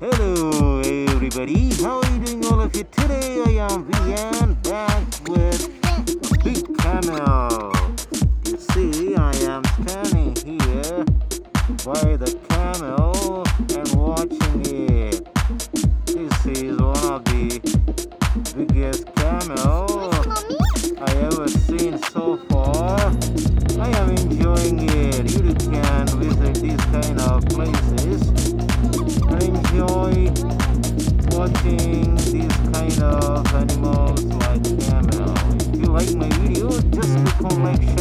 Hello everybody, how are you doing all of you? Today I am back with Big Camel. See, I am standing here by the camel and watching it. This is one of the biggest camels enjoying it. You can visit these kind of places and enjoy watching these kind of animals like camel. If you like my video, just click on like,